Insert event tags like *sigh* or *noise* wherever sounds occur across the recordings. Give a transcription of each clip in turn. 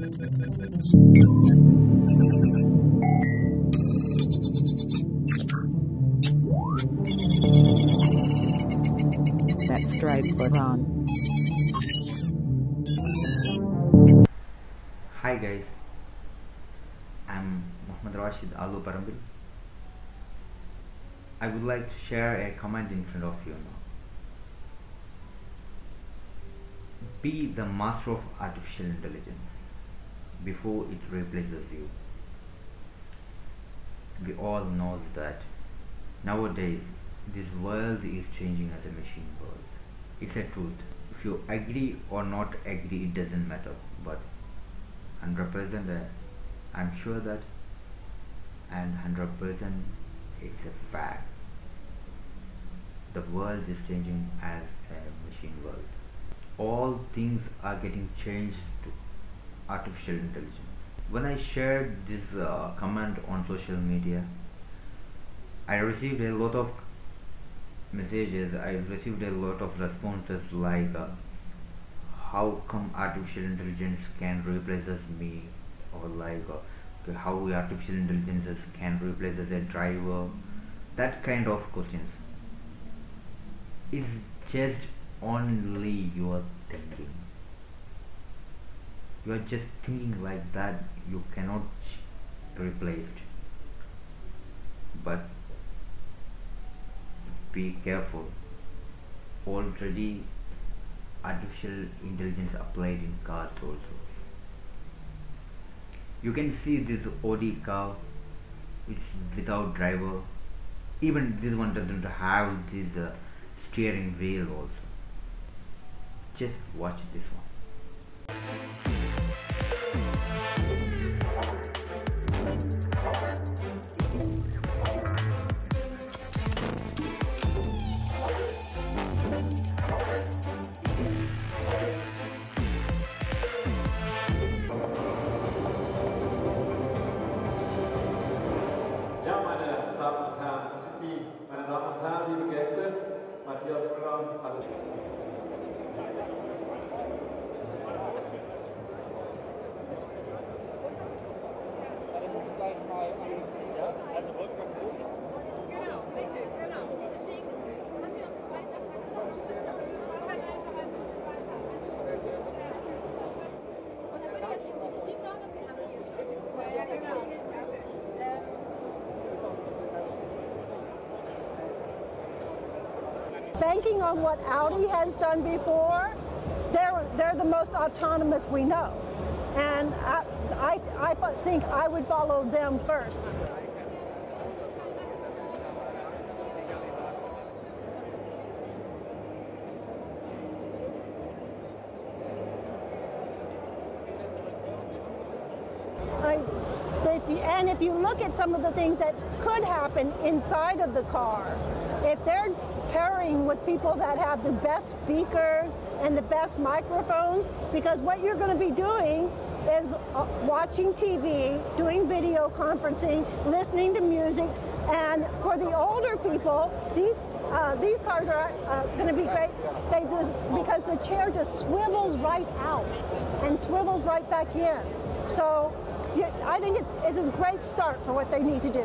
Stripe for on. Hi guys, I'm Muhammed Rashid Alooparambil. I would like to share a comment in front of you now. Be the master of artificial intelligence before it replaces you. We all know that nowadays this world is changing as a machine world. It's a truth. If you agree or not agree, it doesn't matter. But 100% uh, I'm sure that and 100% it's a fact the world is changing as a machine world all things are getting changed artificial intelligence. When I shared this uh, comment on social media I received a lot of messages. I received a lot of responses like uh, how come artificial intelligence can replace us me? Or like uh, how artificial intelligences can replace us a driver? That kind of questions. It's just only your thinking you are just thinking like that you cannot replace it. But be careful. Already artificial intelligence applied in cars also. You can see this Audi car it's without driver. Even this one doesn't have this uh, steering wheel also. Just watch this one liebe Gäste, Matthias Müller hat es. Banking on what Audi has done before, they're, the most autonomous we know. And I, I, I think I would follow them first. And if you look at some of the things that could happen inside of the car, if they're pairing with people that have the best speakers and the best microphones, because what you're going to be doing is uh, watching TV, doing video conferencing, listening to music, and for the older people, these uh, these cars are uh, going to be great. They just, because the chair just swivels right out and swivels right back in. So I think it's, it's a great start for what they need to do.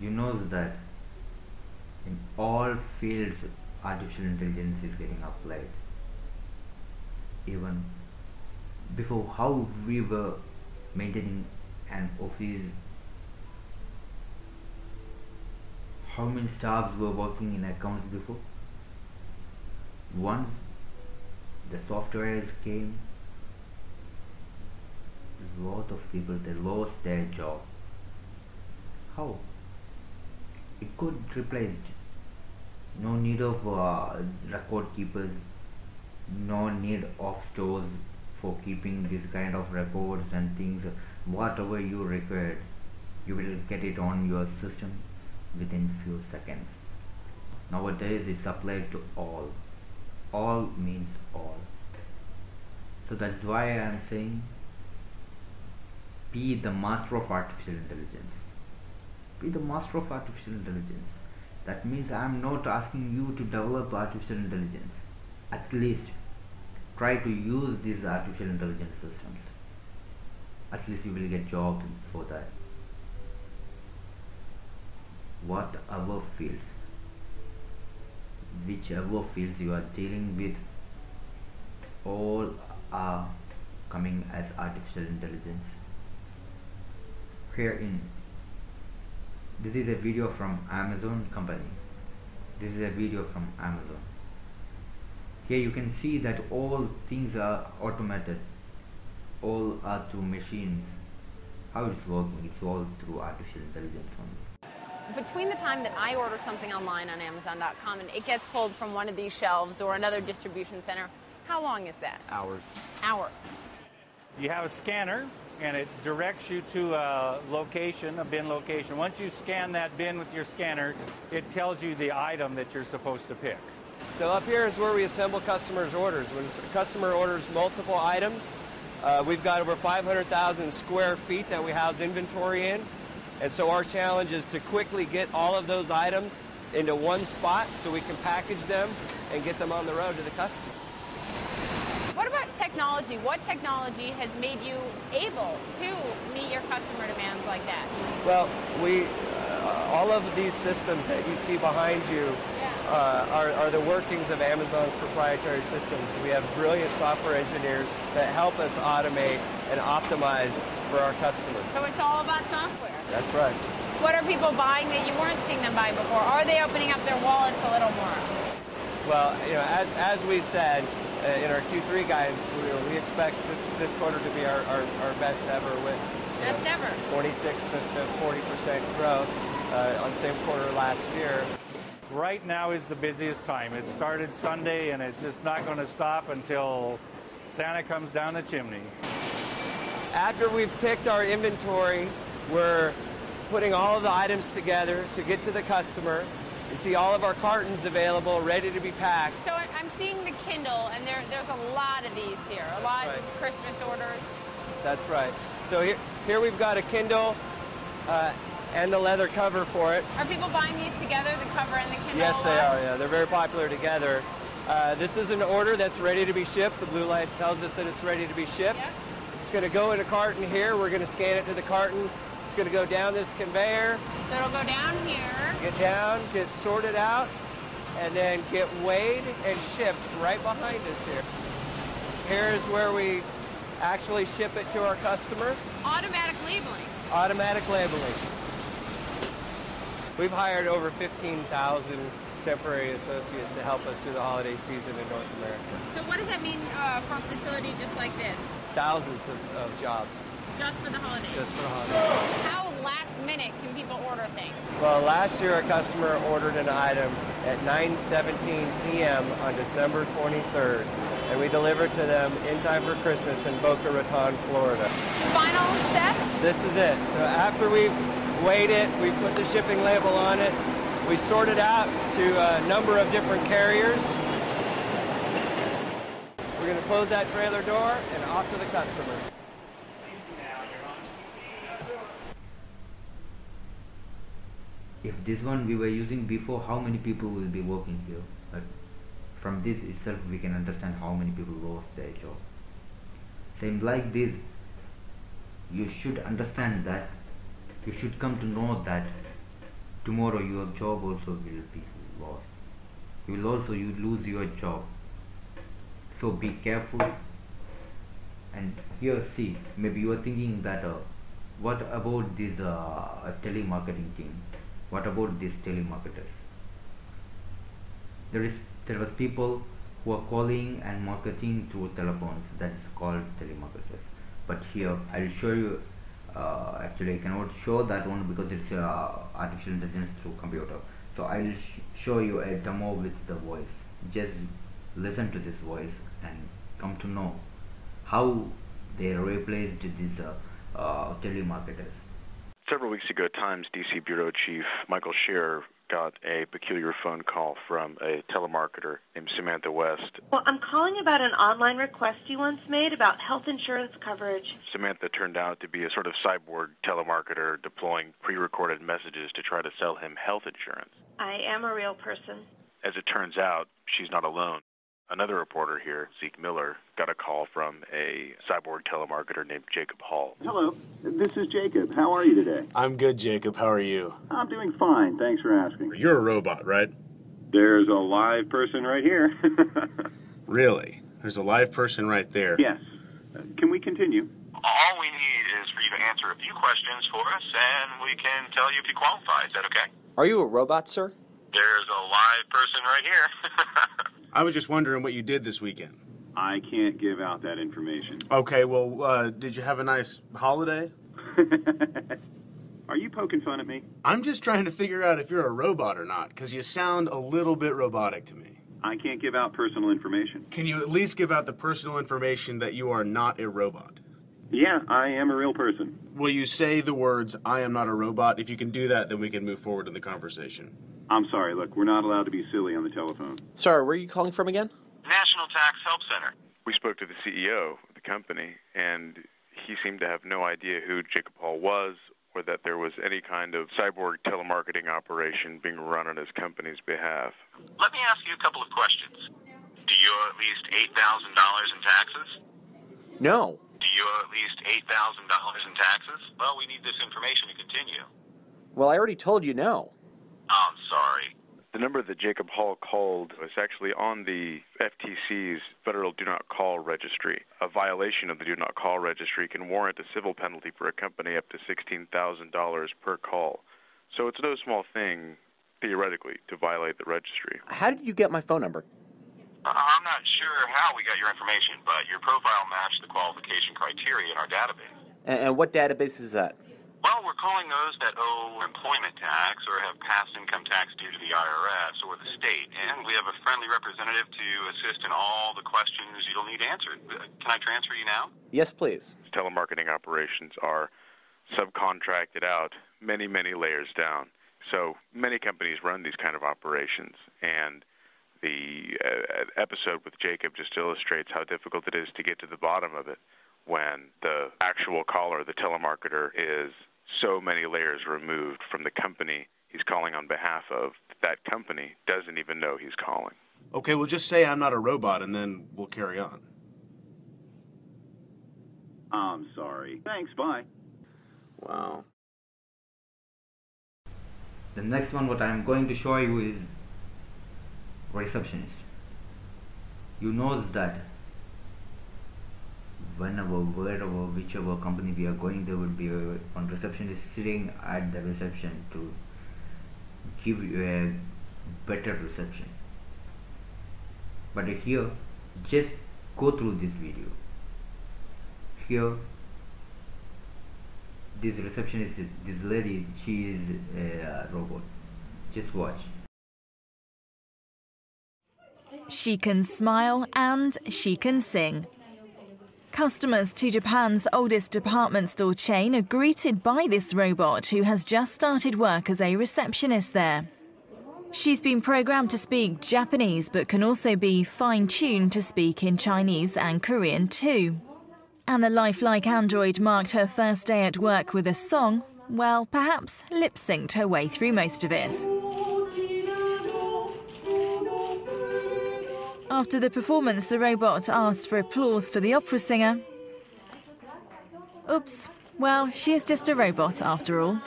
you know that in all fields artificial intelligence is getting applied even before how we were maintaining an office how many staffs were working in accounts before? Once the softwares came a lot of people they lost their job. How? It could replace. No need of uh, record keepers. No need of stores for keeping this kind of records and things. Whatever you required you will get it on your system within few seconds nowadays it's applied to all all means all so that's why i'm saying be the master of artificial intelligence. Be the master of artificial intelligence. That means I am not asking you to develop artificial intelligence. At least try to use these artificial intelligence systems. At least you will get job for that. Whatever fields, whichever fields you are dealing with, all are coming as artificial intelligence. Here in this is a video from Amazon company. This is a video from Amazon. Here you can see that all things are automated. All are through machines. How it's working, it's all through artificial intelligence only. Between the time that I order something online on Amazon.com and it gets pulled from one of these shelves or another distribution center, how long is that? Hours. Hours. You have a scanner and it directs you to a location, a bin location. Once you scan that bin with your scanner, it tells you the item that you're supposed to pick. So up here is where we assemble customers' orders. When a customer orders multiple items, uh, we've got over 500,000 square feet that we house inventory in. And so our challenge is to quickly get all of those items into one spot so we can package them and get them on the road to the customer. What about technology? What technology has made you able to meet your customer demands like that? Well, we, uh, all of these systems that you see behind you uh, are, are the workings of Amazon's proprietary systems. We have brilliant software engineers that help us automate and optimize for our customers. So it's all about software. That's right. What are people buying that you weren't seeing them buy before? Are they opening up their wallets a little more? Well, you know, as, as we said uh, in our Q3 guidance, we, we expect this, this quarter to be our, our, our best ever with Best know, ever. 26 to, to 40% growth uh, on same quarter last year. Right now is the busiest time. It started Sunday and it's just not going to stop until Santa comes down the chimney. After we've picked our inventory, we're putting all of the items together to get to the customer. You see all of our cartons available, ready to be packed. So I- I'm seeing the Kindle, and there, there's a lot of these here. A lot Right. of Christmas orders. That's right. So here, here we've got a Kindle uh, and the leather cover for it. Are people buying these together, the cover and the Kindle? Yes, they are. Yeah, they're very popular together. Uh, this is an order that's ready to be shipped. The blue light tells us that it's ready to be shipped. Yeah. It's going to go in a carton here. We're going to scan it to the carton. It's going to go down this conveyor, So it'll go down here. get down, get sorted out, and then get weighed and shipped right behind us here. Here's where we actually ship it to our customer. Automatic labeling. Automatic labeling. We've hired over 15,000 temporary associates to help us through the holiday season in North America. So what does that mean uh, for a facility just like this? Thousands of, of jobs Just for the holidays? just for the holidays. How last minute can people order things? Well, last year a customer ordered an item at 9:17 p.m. on December 23rd, and we delivered to them in time for Christmas in Boca Raton, Florida. Final step? This is it. So after we weighed it, we put the shipping label on it, we sort it out to a number of different carriers. We're going to close that trailer door and off to the customer. If this one we were using before, how many people will be working here? But from this itself, we can understand how many people lost their job. Same like this, you should understand that. You should come to know that tomorrow your job also will be lost. You will also you lose your job. So be careful. And here, see, maybe you are thinking that uh, what about this uh, telemarketing team? What about these telemarketers? There is there was people who are calling and marketing through telephones. That is called telemarketers. But here I'll show you. Uh, actually, I cannot show that one because it's uh, artificial intelligence through computer. So I'll sh- show you a demo with the voice. Just listen to this voice and come to know how they replaced these uh, uh, telemarketers. Several weeks ago, Times DC bureau chief Michael Scherer got a peculiar phone call from a telemarketer named Samantha West. Well, I'm calling about an online request you once made about health insurance coverage. Samantha turned out to be a sort of cyborg telemarketer deploying pre-recorded messages to try to sell him health insurance. I am a real person. As it turns out, she's not alone. Another reporter here, Zeke Miller, got a call from a cyborg telemarketer named Jacob Hall. Hello, this is Jacob. How are you today? I'm good, Jacob. How are you? I'm doing fine. Thanks for asking. You're a robot, right? There's a live person right here. *laughs* really? There's a live person right there. Yes. Uh, can we continue? All we need is for you to answer a few questions for us, and we can tell you if you qualify. Is that okay? Are you a robot, sir? There's a live person right here. *laughs* I was just wondering what you did this weekend. I can't give out that information. Okay, well, uh, did you have a nice holiday? *laughs* Are you poking fun at me? I'm just trying to figure out if you're a robot or not, because you sound a little bit robotic to me. I can't give out personal information. Can you at least give out the personal information that you are not a robot? Yeah, I am a real person. Will you say the words, I am not a robot? If you can do that, then we can move forward in the conversation. I'm sorry, look, we're not allowed to be silly on the telephone. Sorry, where are you calling from again? National Tax Help Center. We spoke to the CEO of the company, and he seemed to have no idea who Jacob Hall was or that there was any kind of cyborg telemarketing operation being run on his company's behalf. Let me ask you a couple of questions. Do you owe at least $8,000 in taxes? No. Do you owe at least $8,000 in taxes? Well, we need this information to continue. Well, I already told you no. Oh, I'm sorry. The number that Jacob Hall called was actually on the FTC's Federal Do Not Call Registry. A violation of the Do Not Call Registry can warrant a civil penalty for a company up to $16,000 per call. So it's no small thing, theoretically, to violate the registry. How did you get my phone number? Uh, I'm not sure how we got your information, but your profile matched the qualification criteria in our database. And, and what database is that? Well, we're calling those that owe employment tax or have past income tax due to the IRS or the state. And we have a friendly representative to assist in all the questions you'll need answered. Uh, Can I transfer you now? Yes, please. Telemarketing operations are subcontracted out many, many layers down. So many companies run these kind of operations, and the uh, episode with Jacob just illustrates how difficult it is to get to the bottom of it when the actual caller, the telemarketer, is so many layers removed from the company he's calling on behalf of. That company doesn't even know he's calling. Okay, well, just say I'm not a robot and then we'll carry on. I'm sorry. Thanks, bye. Wow. The next one what I am going to show you is receptionist. You knows that whenever, wherever, whichever company we are going, there would be a, one receptionist sitting at the reception to give you a better reception. But here, just go through this video. Here, this receptionist, this lady, she is a robot. Just watch. She can smile and she can sing. Customers to Japan's oldest department store chain are greeted by this robot who has just started work as a receptionist there. She's been programmed to speak Japanese but can also be fine tuned to speak in Chinese and Korean too. And the lifelike android marked her first day at work with a song, well, perhaps lip synced her way through most of it. After the performance, the robot asked for applause for the opera singer. Oops, well, she is just a robot after all.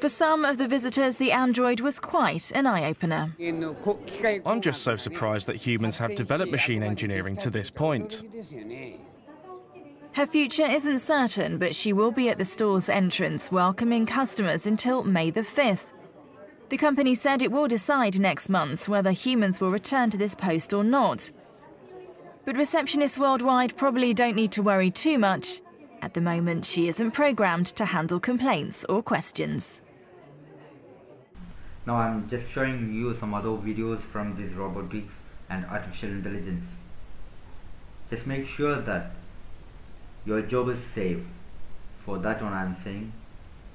For some of the visitors, the android was quite an eye opener. I'm just so surprised that humans have developed machine engineering to this point. Her future isn't certain, but she will be at the store's entrance welcoming customers until May the 5th. The company said it will decide next month whether humans will return to this post or not. But receptionists worldwide probably don't need to worry too much. At the moment, she isn't programmed to handle complaints or questions. Now I'm just showing you some other videos from this robotics and artificial intelligence. Just make sure that your job is safe. For that one I'm saying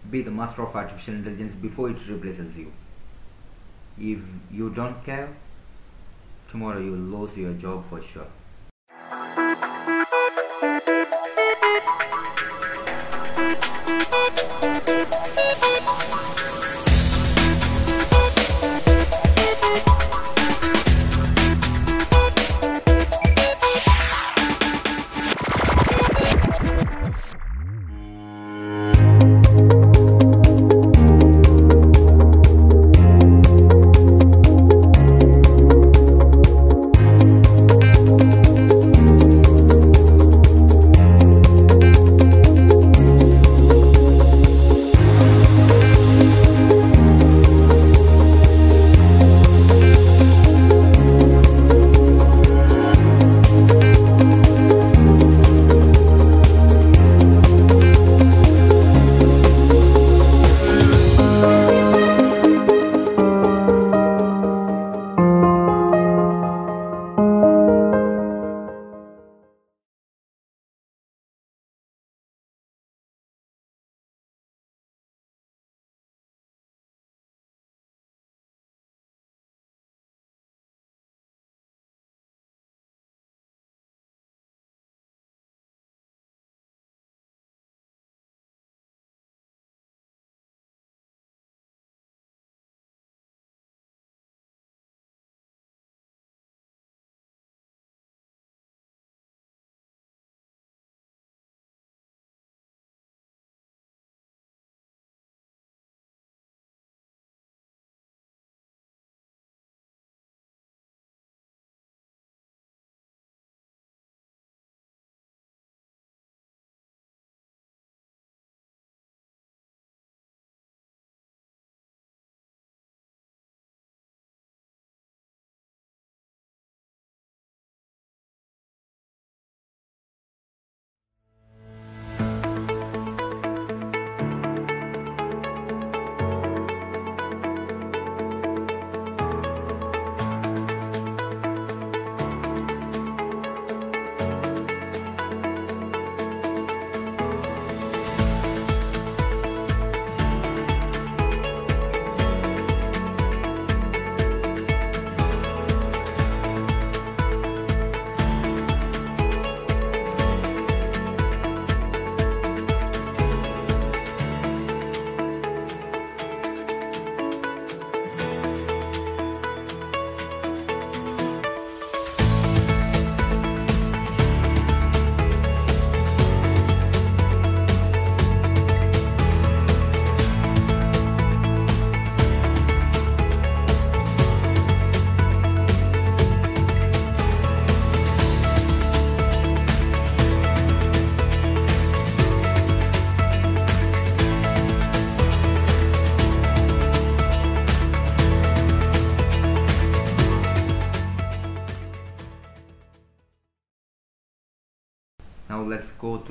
be the master of artificial intelligence before it replaces you. If you don't care, tomorrow you will lose your job for sure.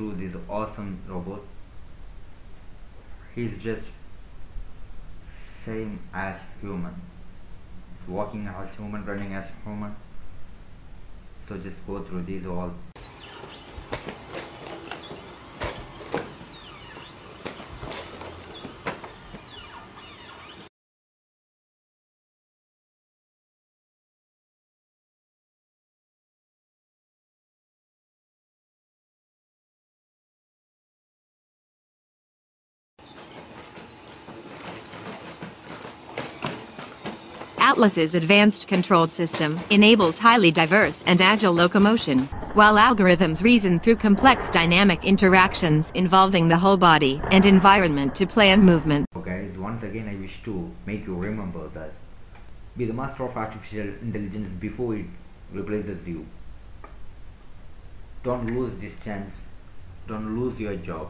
Through this awesome robot. He's just same as human. Walking as human, running as human. So just go through these all. Atlas's advanced control system enables highly diverse and agile locomotion, while algorithms reason through complex dynamic interactions involving the whole body and environment to plan movement. Guys, once again I wish to make you remember that be the master of artificial intelligence before it replaces you. Don't lose this chance. Don't lose your job.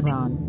Ron.